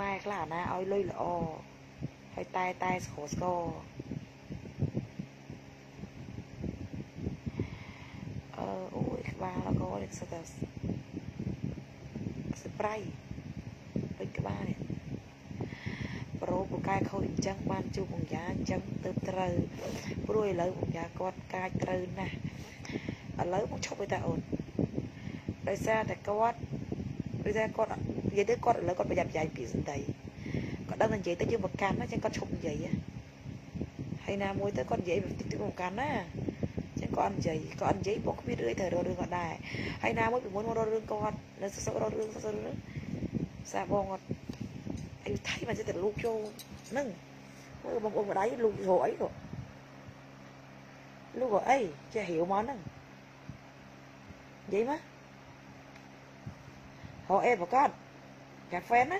ម៉ែខ្លះណាឲ្យលុយល្អហើយតែតែស្គរស្គរអឺអូយក្បាលអកនេះសិតតែស្ប្រៃពេញក្បាលនេះប្រូពូកែខូចអញ្ចឹងបានជួបបងយ៉ាអញ្ចឹងទៅត្រូវព្រោះឥឡូវបងយ៉ាគាត់កាចត្រូវណាស់ឥឡូវមកឈប់ទៅតាអូនដោយសារតែគាត់ដោយសារគាត់ និយាយទៅគាត់ឥឡូវគាត់ប្រយ័ត្នប្រយែងពីសន្តិគាត់ដឹងតែនិយាយទៅយើងប្រកាន់ណាចឹងគាត់ឈប់និយាយហើយណាមួយទៅគាត់និយាយតិចតិចប្រកាន់ណាចឹងគាត់អត់និយាយគាត់អត់និយាយបងគ្មានរឿងត្រូវរករឿងគាត់ដែរហើយណាមួយពីមុនមករករឿងគាត់នៅសសរករឿងសសររឿងសាបងគាត់អីថៃមកចិត្តតែលូកចូលហ្នឹងមើលបងប្អូនម្ដាយលូករកអីក៏លូកអីចេះហៀវមកហ្នឹងនិយាយមកហៅអេប្រកាស កាហ្វេណា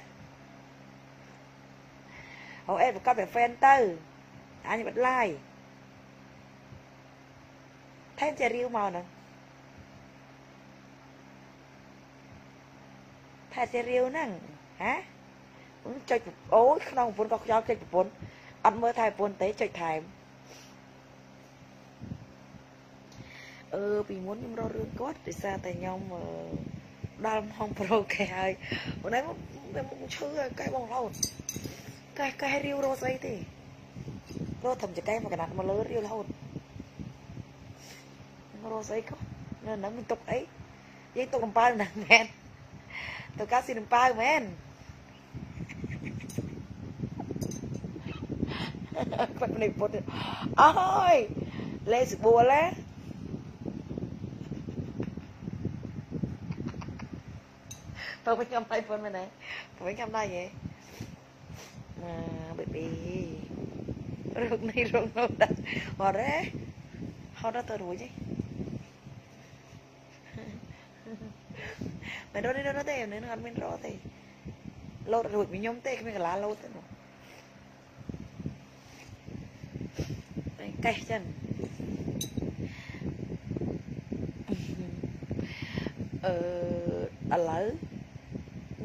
ហៅអេប្រកាសកាហ្វេទៅអញបិទឡាយថែមជារាវមកហ្នឹងថែជារាវហ្នឹងហ៎ចុចអូយក្នុងប្រពន្ធក៏ខ្យល់ចុចប្រពន្ធអត់មើលថែប្រពន្ធទេចុចថែមអឺពីមុនខ្ញុំរករឿងគាត់ដោយសារតែខ្ញុំអឺ ដល់ហងប្រូកែហើយអូនឯងវាមកឈឺកែបងរហូតកែកែរាវរស់ស្អីទេរស់ធំចកែមកកណាត់មកលើរាវរហូតរស់ស្អីក៏នៅហ្នឹងមានទុកអីយើងទុកកំប៉ៅណាមែនទៅកាស៊ីកំប៉ៅមែនគាត់នេះពុតអើយលេសបួលណា បើវិញខ្ញុំដៃពុនមែនទេបើវិញខ្ញុំដៃហ៎ណាបេប៊ីរកនេះរកនោះដាក់អរ៉េហត់ទៅរួចទេមិនរត់ទេរត់ទេនៅនឹងអត់មានរត់ទេលោតរួចពីខ្ញុំទេគ្មាន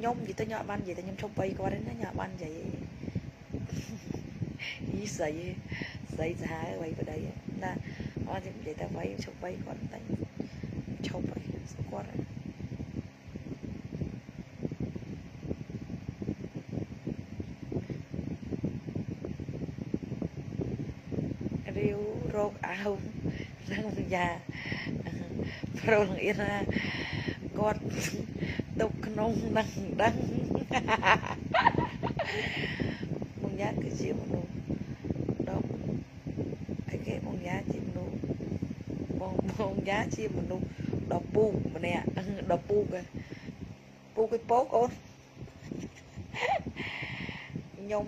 ខ្ញុំនិយាយទៅខ្ញុំអត់បាននិយាយទៅខ្ញុំឈប់បីគាត់ទេណាខ្ញុំអត់បាននិយាយទេយីស្អីស្អីសាហាវអ្វីប្តីណាអត់និយាយទៅបីឈប់បីគាត់តែឈប់ហើយស្គាល់ហើយរាវរោគអាវនឹងសញ្ញាប្រូលអៀនណាគាត់ ទុកក្នុងនឹងដឹងបងយ៉ាគឺជាមនុស្សដល់អីគេបងយ៉ាជាមនុស្សបងបងយ៉ាជាមនុស្សដល់ពូកម្នាក់ដល់ពូគេពូគេពោកអូនខ្ញុំ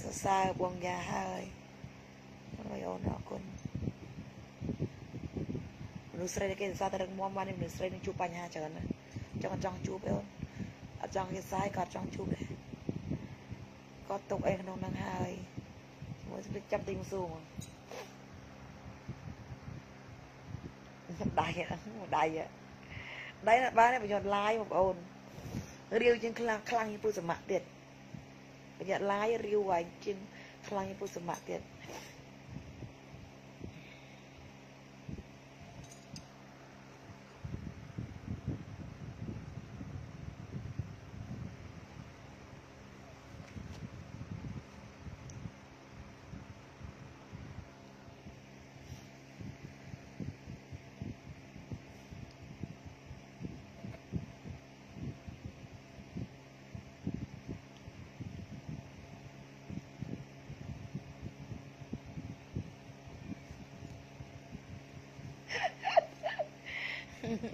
សរសើរបងយ៉ាហើយអើយអូនអរគុណមនុស្សស្រីគេសរសើរតែរឹងមាំបានមនុស្សស្រីនឹងជួបបញ្ហាច្រើនណាស់ ចង់ចង់ជួបទេអូនអត់ចង់គេសាយក៏អត់ចង់ជួបដែរគាត់ទុកអីក្នុងហ្នឹងហើយមួយស្ពេចចាប់ទីមស៊ូមកដៃដៃដៃបានបញ្ញត្តិឡាយបងប្អូនរាវជាងខ្លាំងខ្លាំងជាងពុសមៈទៀតបញ្ញត្តិឡាយរាវវែងជាងខ្លាំងជាងពុសមៈទៀត ដៃ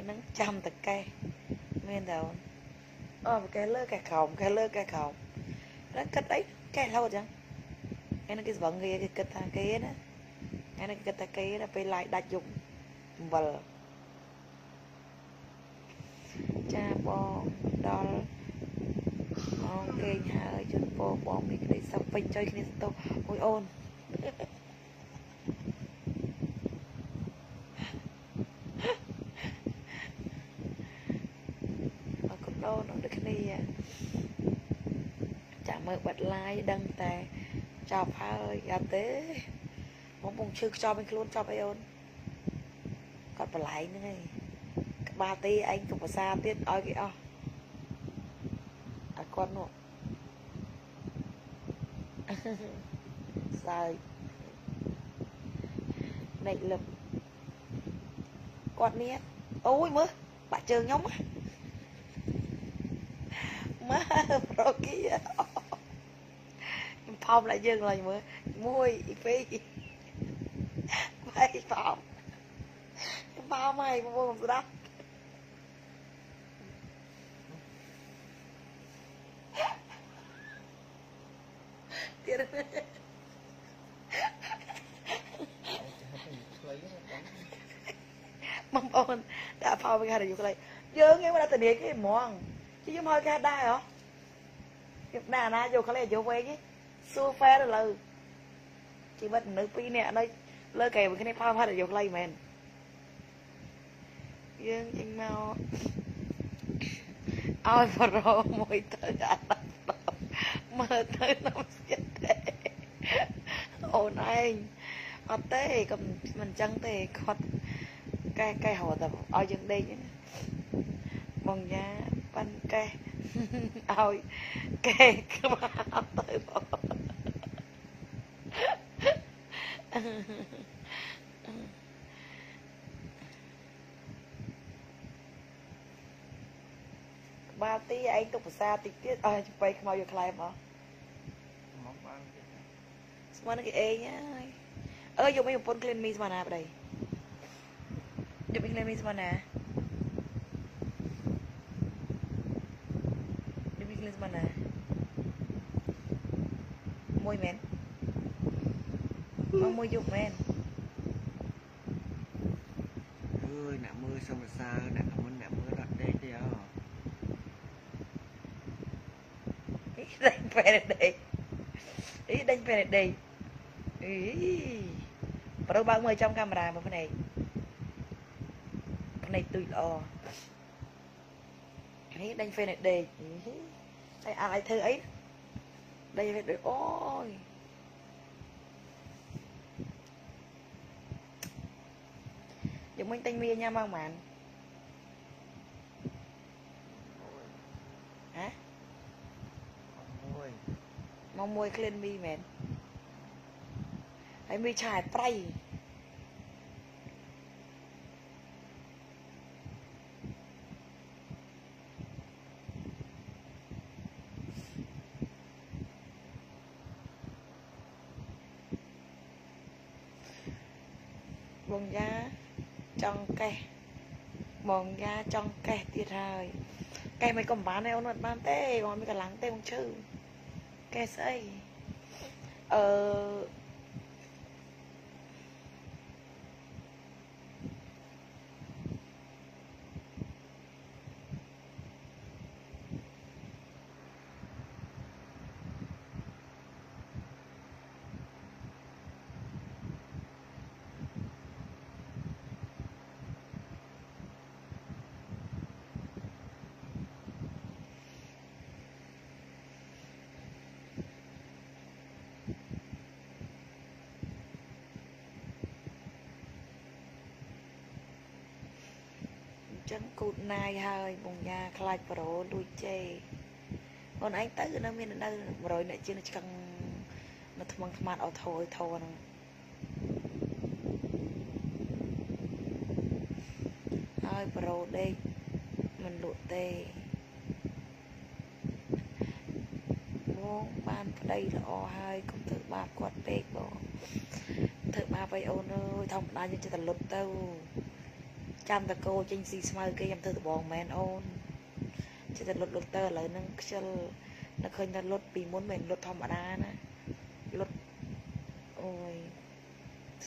ហ្នឹងចាំតែកេះមានតែអូនអូកេះលើកេះក្រោមកេះលើកេះក្រោមហ្នឹងគិតអីកេះរហូតចឹងឯហ្នឹងគេស្វឹងគេគេគិតថាគេណាឯហ្នឹងគេគិតថាគេណាពេលឡាយដាច់យប់អំបិល ចាបងដល់អូគេងហើយជូនពរបងមានក្តីសុខពេញចុយគ្នាសន្ទុះអូយអូនអរគុណអូនអរដូចគ្នាចាំមើលបិទ live ដឹងតែចប់ហើយយ៉ាប់ទេបងពងឈឺខ្ចប់ឲ្យខ្លួនចប់អីអូនគាត់បន្លែងហ្នឹងឯងក្បាលទីឯងក៏ភាសាទៀតឲ្យគេអស់ឲ្យគាត់នោះសើចណែកលឹបគាត់នេះអូយមើលបាក់ជើងខ្ញុំមើលប្រូគីខ្ញុំផោម lại យើងឡើយមើលមួយពីរបីផោមខ្ញុំផោមហើយបងប្អូនស្ដាប់ទៀត បងប្អូនដាក់ផោមគេហៅយកខ្លីយើងឯងមកដាក់ធានាគេហ្មងជិះខ្ញុំឲ្យគេដែរហ៎ខ្ញុំដាក់ណាយកខ្លីយកវែងសួរហ្វែឥឡូវជីវិតមនុស្សពីរនាក់នៅលើកែមួយគ្នាផោមហត់យកខ្លីមែនយើងចេញមកឲ្យបរោមួយទៅអាមើលទៅនំស្គិតទេអូនឯងអត់ទេក៏មិនចឹងទេគាត់ កែកែរត់ទៅឲ្យយើងដេកបងយ៉ាប៉ាន់កែឲ្យកែខ្មៅទៅបាទទីឯងទុកភាសាតិចទៀតអើចំបៃខ្មៅយកខ្លែមអស់មកបានទៀតស្មើនឹងគេអេងហើយអើយកមីប្រពន្ធក្លៀនមីស្មើណាប្តី យកមីក្លៀនមីស្មើណាយកមីក្លៀនស្មើណាមួយមែនមកមួយយកមែនអើយអ្នកមើលសុំសរសើរអ្នកមុនអ្នកមើលអត់ដេកទេអអីដេញពេលដេកអីដេញពេលដេកអីប្រូបើកមើលចំកាមេរ៉ាមើលភ្នែកភ្នែកទុយល្អនេះដេញពេលដេកហើយអាយធ្វើអីដេញពេលដេកអូយយកមិញតែញមីញ៉ាំមកហ្មងហ៎មួយមកមួយក្លៀនមីមែនហើយមីឆាយប្រៃបងយ៉ាច ង់កេះបងយ៉ាចង់កេះទៀតហើយកេះមិនក៏មិនបានទេអូនអត់បានទេគាត់មានកម្លាំងទេបងឈឺកែស្អីអឺ ចឹងគូតណាយហើយបងយ៉ាខ្លាចប្រូលួចជេបងឯងទៅនៅមាននៅ100អ្នកជាងនៅឆ្កឹងនៅថ្មងថ្មាត់អត់ធោធោហ្នឹងហើយប្រូដេកមិនលក់ទេបងបានប្តីល្អហើយកុំធ្វើបាបគាត់ពេកបងធ្វើបាបឲ្យអូនអើយធម្មតាយើងចិត្តតែលុតទៅ ចាំតកោចេញស៊ីស្មៅគេខ្ញុំធ្វើដបងមែនអូនចិត្តតែលុតលុតទៅឥឡូវហ្នឹងខ្ជិលនៅឃើញតែលុតពីមុនមិនលុតធម្មតាណាលុតអូយ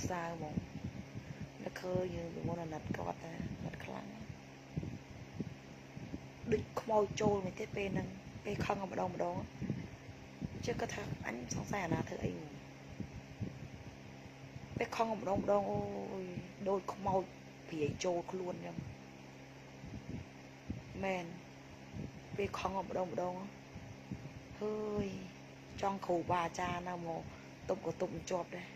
សើហ្មងនៅឃើញយើងពីមុនអាណិតគាត់ណាអាណិតខ្លាំងដូចខ្មោចចូលមួយទៀតពេលហ្នឹងពេលខឹងម្ដងម្ដងជឿគាត់ថាអញសង្ស័យអាណាធ្វើអីពេលខឹងម្ដងម្ដងអូយដូចខ្មោច ព្រាយចូលខ្លួនចឹងមែនពេលខឹងម្ដងម្ដងហើយចង់គ្រូបាអាចារ្យណាមកទុំក៏ទុំជាប់ដែរ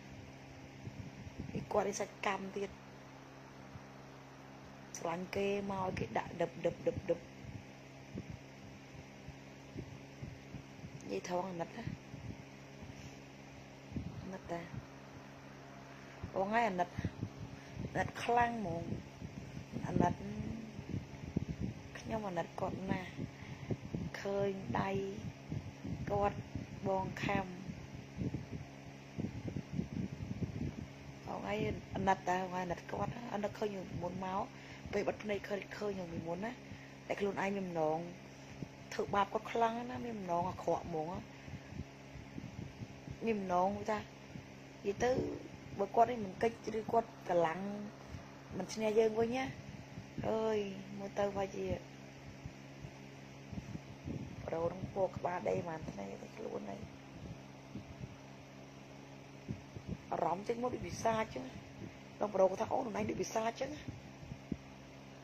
ពីគាត់ឯសាច់កម្មទៀតស្រឡាញ់គេមកឲ្យគេដាក់ដឹបដឹបដឹបដឹបនិយាយថងអាណិតណាអាណិតតាបងហើយអាណិតអា ណិតខ្លាំងហ្មងអាណិតខ្ញុំអាណិតគាត់ណាស់ឃើញដៃគាត់បងខំបងហើយអាណិតតាបងអាណិតគាត់អាណិតឃើញមុនមកពេលបាត់ភ្នែកឃើញឃើញយ៉ាងពីមុនណាតែខ្លួនឯងមានម្ដងធ្វើបាបគាត់ខ្លាំងណាមានម្ដងអាក្រក់ហ្មងមានម្ដងថានិយាយទៅ បើគាត់នេះមិនកិច្ចឬគាត់កម្លាំងមិនឈ្នះយើងវិញណាអើយមើលទៅថាជាប្រូនឹងពោក្បាលដេបានថ្នេទៅខ្លួនហ្នឹងអារម្មណ៍ចេញមកដូចវិសាចចឹងដល់ប្រូគាត់ថាអូនណៃដូចវិសាចចឹង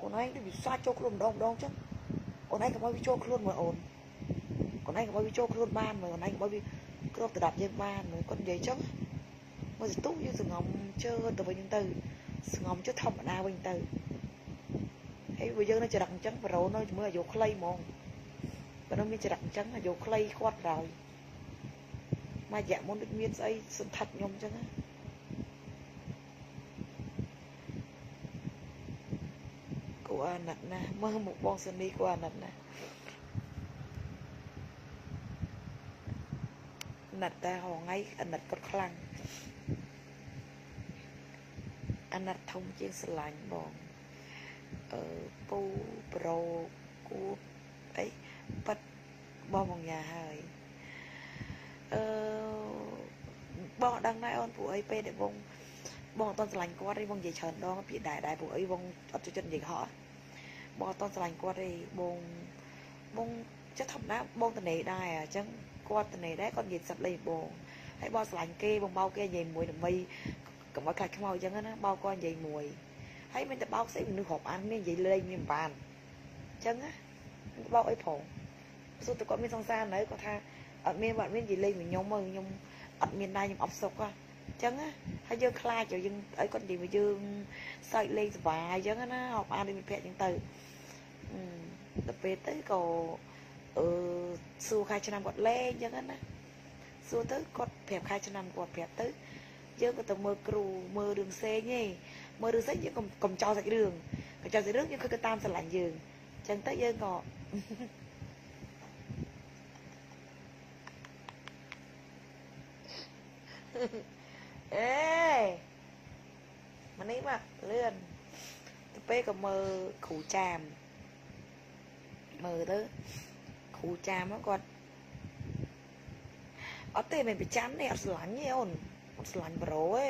អូនឯងដូចវិសាចចូលខ្លួនម្ដងម្ដងចឹងអូនឯងកុំឲ្យវាចូលខ្លួនមើលអូនអូនឯងកុំឲ្យវាចូលខ្លួនបានមើលអូនឯងកុំឲ្យវាគ្របទៅដាប់យើងបានមើលគាត់និយាយចឹង មើលសន្ទុះយើងសងំជើទៅវិញទៅសងំជើធម្មតាវិញទៅហើយបើយើងនៅចរិតអញ្ចឹងប្រូនៅជាមួយអាយុខ្លីហ្មងបើនៅមានចរិតអញ្ចឹងអាយុខ្លីគាត់ក្រោយមករយៈមុនដូចមានស្អីសន្ធិដ្ឋខ្ញុំអញ្ចឹងណាគួរអាណិតណាស់មើលមុខបងសានីគួរអាណិតណាស់ណាត់តែហងៃអាណិតគាត់ខ្លាំង អាណិតធំជាងស្រឡាញ់បងអឺពូប្រូគូអីប៉ាត់បងបងយ៉ាហើយអឺបងដឹងដែរអូនពួកអីពេលដែលបងបងអត់តស្រឡាញ់គាត់ទេបងនិយាយច្រើនដងពីដែរដែរពួកអីបងអត់ចូលចិត្តនិយាយហោះបងអត់តស្រឡាញ់គាត់ទេបងបងចិត្តធម្មតាបងតនេដែរអញ្ចឹងគាត់តនេដែរគាត់និយាយសឹកលេងបងហើយបងស្រឡាញ់គេបងបោកគេនិយាយមួយដើម្បី កុំឲ្យខ្លាចខ្មោចអញ្ចឹងណាបោកគាត់និយាយមួយហើយមិនទៅបោកស្អីមនុស្សរាប់អានមាននិយាយលេងមានបានអញ្ចឹងណាបោកអីផងសួរតែគាត់មានសង្សារនៅគាត់ថាអត់មានបាត់មាននិយាយលេងមួយខ្ញុំមើលខ្ញុំអត់មានដែរខ្ញុំអត់សុខហ៎អញ្ចឹងណាហើយយើងខ្លាចយើងឲ្យគាត់និយាយមកយើងសើចលេងសុបាយអញ្ចឹងណាអបអានដូចមិត្តភក្តិអញ្ចឹងទៅដល់ពេលទៅក៏អឺសួរខែឆ្នាំគាត់លេងអញ្ចឹងណាសួរទៅគាត់ប្រាប់ខែឆ្នាំគាត់ប្រាប់ទៅ យើងក៏ទៅមើលគ្រូមើលរឿងផ្សេងឯងមើលរឿងផ្សេងយើងកុំចោលសាច់រឿងកុំចោលសាច់រឿងយើងគឺទៅតាមស្រឡាញ់យើងអញ្ចឹងទៅយើងក៏អេមកនេះមកលឿនទៅពេលក៏មើលគ្រូចាមមើលទៅគ្រូចាមគាត់អត់ទេមិនប្រចាំទេអត់ស្រឡាញ់ទេអូនអត់ ស្រឡាញ់ប្រូទេ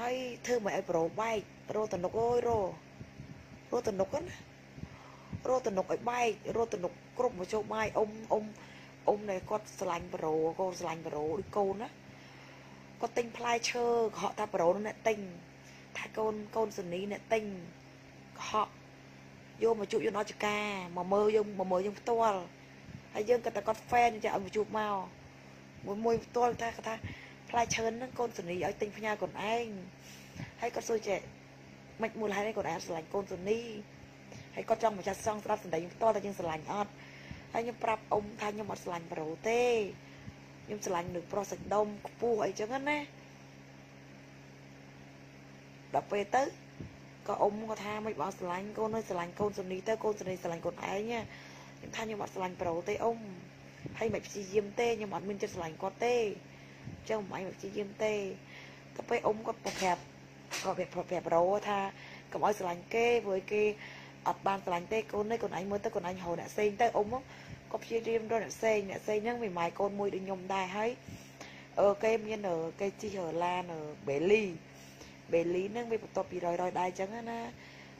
ហើយធ្វើមិនឲ្យប្រូបែករោតនុកអើយរោរោតនុកណារោតនុកឲ្យបែករោតនុកគ្រប់មកចូលបាយអ៊ំអ៊ំអ៊ំដែលគាត់ស្រឡាញ់ប្រូកូនស្រឡាញ់ប្រូដូចកូនណាគាត់ទិញផ្លែឈើកុហកថាប្រូនោះអ្នកទិញថាកូនកូនសនីអ្នកទិញកុហកយកមកជួបយើងអត់ចការមកមើលយើងមកមើលយើងផ្ទាល់ហើយយើងក៏តែគាត់ fan ចាឲ្យមកជួបមក មួយមួយផ្ទាល់ថាគាត់ថាផ្លែឈើហ្នឹងកូនសនីឲ្យទិញផ្ញើកូនឯងហើយគាត់សួរចេះមិនមូលហេតុឯងកូនឯងស្រឡាញ់កូនសនីហើយគាត់ចង់មកចាត់សងស្ដាប់សម្ដីផ្ទាល់តែយើងស្រឡាញ់អត់ហើយខ្ញុំប្រាប់អ៊ំថាខ្ញុំអត់ស្រឡាញ់ប្រូទេខ្ញុំស្រឡាញ់មនុស្សប្រុសសាច់ដុំខ្ពស់អីចឹងណាដល់ពេលទៅក៏អ៊ំក៏ថាមិនបងស្រឡាញ់កូនឲ្យស្រឡាញ់កូនសុនីទៅកូនសុនីស្រឡាញ់កូនឯងខ្ញុំថាខ្ញុំអត់ស្រឡាញ់ប្រូទេអ៊ំ ហើយមិនព្យាយាមទេខ្ញុំអត់មានចិត្តស្រឡាញ់គាត់ទេអញ្ចឹងមិនព្យាយាមទេទៅពេលអ៊ំគាត់ប្រាប់គាត់ប្រាប់ប្រាប់ប្រូថាកុំឲ្យស្រឡាញ់គេព្រោះគេអត់បានស្រឡាញ់ទេកូននេះកូនឯងមើលទៅកូនឯងហៅអ្នកផ្សេងទៅអ៊ំក៏ព្យាយាមរកអ្នកផ្សេងអ្នកផ្សេងហ្នឹងវាម៉ាយកូនមួយដូចខ្ញុំដែរហើយអឺគេមានគេជិះឡានបេលីបេលីហ្នឹងវាបន្ទាប់ពី100 100ដែរអញ្ចឹងណា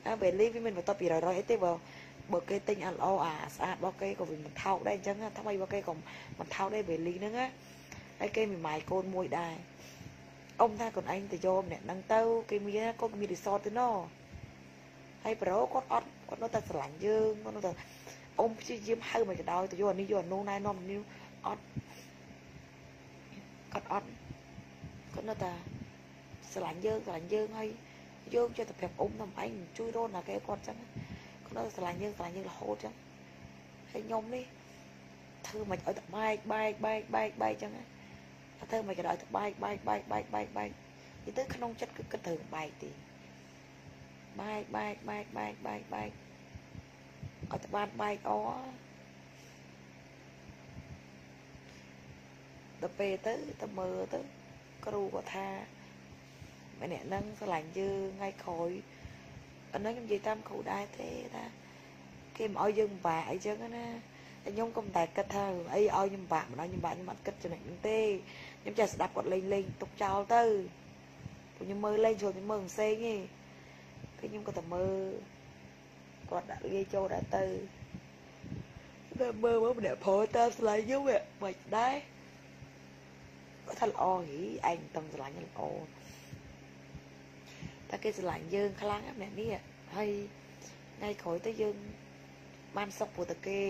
អាបេលីវាមានបន្ទាប់ពី100 100អីទេបើ បើគេទិញអាល្អអាស្អាតរបស់គេក៏វាមិនថោកដែរអញ្ចឹងណាថ្មីរបស់គេក៏មិនថោកដែរវេលីហ្នឹងណាហើយគេមានម៉ាយកូនមួយដែរអ៊ំថាកូនឯងទៅយកម្នាក់ហ្នឹងទៅគេមានកូនមានរីសតទៅណហើយប្រូគាត់អត់គាត់នៅតែស្រឡាញ់យើងគាត់នៅតែអ៊ំព្យាយាមហៅមកក៏ដោយទៅយកអានេះយកអានោះណែនាំនេះអត់គាត់អត់គាត់នៅតែស្រឡាញ់យើងស្រឡាញ់យើងហើយយើងចេះតែប្រាប់អ៊ំថាឯងជួយរនណាគេគាត់ចឹងគាត់ នៅស្រឡាញ់យើងស្រឡាញ់យើងរហូតចឹងហើយខ្ញុំនេះធ្វើមិនឲ្យតែបែកបែកបែកបែកបែកចឹងណាថាធ្វើមិនក៏ឲ្យតែបែកបែកបែកបែកបែកបែកនិយាយទៅក្នុងចិត្តគឺគិតត្រូវបែកទេបែកបែកបែកបែកបែកបែកឲ្យតែបានបែកអដល់ពេលទៅទៅមើលទៅគ្រូក៏ថាម្នាក់ហ្នឹងស្រឡាញ់យើងថ្ងៃក្រោយ អាហ្នឹងខ្ញុំនិយាយតាមគ្រូដែរទេថាគេមិនឲ្យយើងពិបាកអីចឹងណាតែខ្ញុំក៏មិនតែគិតថាអីឲ្យខ្ញុំពិបាកមិនឲ្យខ្ញុំពិបាកខ្ញុំអត់គិតចំណុចហ្នឹងទេខ្ញុំចេះស្ដាប់គាត់លេងលេងទុកចោលទៅព្រោះខ្ញុំមើលលេងចូលខ្ញុំមើលផ្សេងទេពេលខ្ញុំក៏តែមើលគាត់ដាក់លាយចូលដែរទៅតែមើលមើលម្នាក់ប្រុសតាមស្លាយខ្ញុំវាមិនដែរគាត់ថាល្អហីឯងមិនតឹងស្រឡាញ់ល្អ តែគេស្រឡាញ់យើងខ្លាំងណាស់ម្នាក់នេះហើយថ្ងៃក្រោយទៅយើងបានសុខព្រោះតែគេ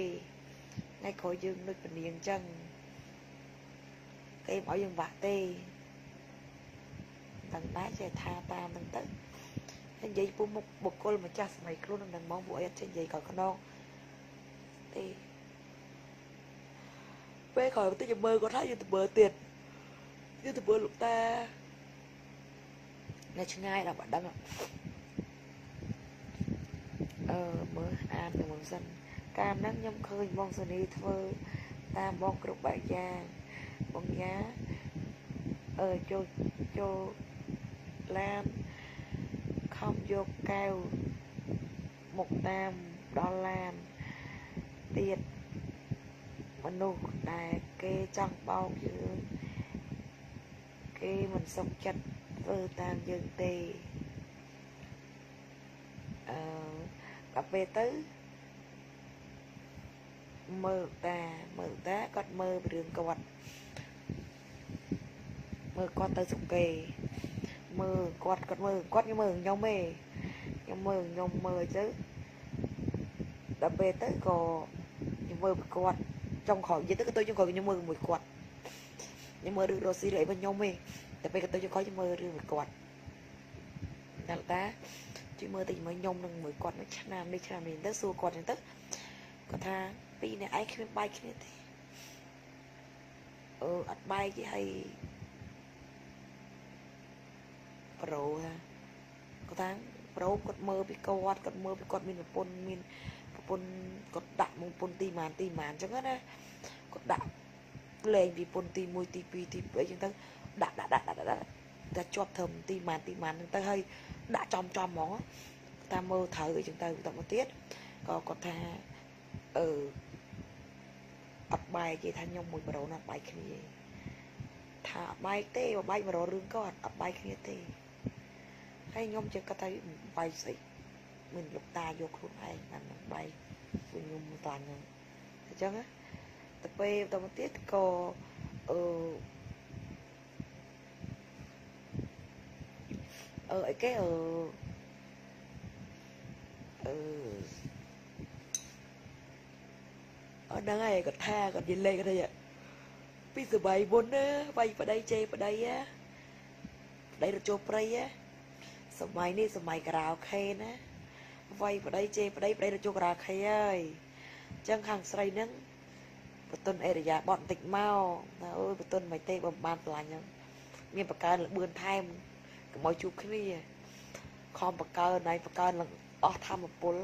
ថ្ងៃក្រោយយើងនឹកពនាងអញ្ចឹងគេមិនឲ្យយើងវាក់ទេដឹងដែរចេះថាតាមហ្នឹងទៅហើយនិយាយពុំមុខបុគ្គលម្ចាស់សម័យខ្លួននឹងមកពួកអីអត់ចេះនិយាយក៏ខ្នងទេពេលក្រោយទៅយើងមើលគាត់ថាយើងទៅមើលទៀតយើងទៅមើលលោកតា នៅឆ្ងាយដល់បាត់ដឹងអឺមើលអានទៅមុនសិនកាលហ្នឹងខ្ញុំឃើញបងសនីធ្វើតាមបងគ្រប់បែបយ៉ាងបងយ៉ាអឺចូលចូលឡានខំយកកែវមកតាមដល់ឡានទៀតមនុស្សដែលគេចង់បោកយើងគេមិនសុខចិត្ត ធ្វើតាមយើងទេអឺដល់ពេលទៅមើលតាមើលតាគាត់មើលរឿងគាត់មើលគាត់ទៅសុគេមើលគាត់គាត់មើលគាត់ខ្ញុំមើលខ្ញុំទេខ្ញុំមើលខ្ញុំមើលទៅដល់ពេលទៅក៏ខ្ញុំមើលពីគាត់ចុងក្រោយនិយាយទៅក៏ទៅខ្ញុំក៏ខ្ញុំមើលមួយគាត់ខ្ញុំមើលរឿងរស់ស៊ីរឿងអីរបស់ខ្ញុំទេ តែពេលក៏ទៅខ្ញុំក៏ខ្ញុំមើលរឿងមួយគាត់ដល់តាជួយមើលទៅជាមួយខ្ញុំនឹងមួយគាត់នឹងឆ្នាំនេះឆ្នាំនេះទៅសួរគាត់អញ្ចឹងទៅគាត់ថាពីរនាក់ឯងគ្មានបែកគ្នាទេអឺអត់បែកទេហើយប្រូថាគាត់ថាប្រូគាត់មើលពីគាត់គាត់មើលពីគាត់មានប្រពន្ធមានប្រពន្ធគាត់ដាក់មកប្រពន្ធទីម៉ានទីម៉ានអញ្ចឹងណាគាត់ដាក់លេងពីប្រពន្ធទី1ទី2ទី3អញ្ចឹងទៅ ដាក់ដាក់ដាក់ដាក់ដាក់តែជាប់ត្រឹមទីម៉ានទីម៉ានហ្នឹងទៅហើយដាក់ចំចំហ្មងតាមមើលត្រូវអីចឹងទៅបន្តមកទៀតក៏គាត់ថាអឺអត់បែកគេថាខ្ញុំមួយប្រូនអត់បែកគ្នាថាអត់បែកទេបើបែកមកររឿងគាត់អត់បែកគ្នាទេហើយខ្ញុំជិះគាត់ថាបែកស្អីមានលោកតាយកខ្លួនឯងបានបែកពួកខ្ញុំតាហ្នឹងអញ្ចឹងណាទៅពេលបន្តមកទៀតក៏អឺ អឺអីគេអឺអឺអត់ដឹងហើយគាត់ថាគាត់និយាយលេខគាត់ថាពីសម័យមុនណាវាយប្តីជេប្តីណាប្តីរត់ចូលព្រៃណាសម័យនេះសម័យការ៉ាអូខេណាវាយប្តីជេប្តីប្តីរត់ចូលការ៉ាអូខេហើយអញ្ចឹងខាងស្រីហ្នឹងបតុនអេរយាបតបន្តិចមកថាអូយបតុនមិនទេបើបានឆ្លាញ់ហ្នឹងមានបកើលបឿនថែម កុំឲ្យជួបគ្នាខំបកើណៃបកើឡើងអស់ធម្មពល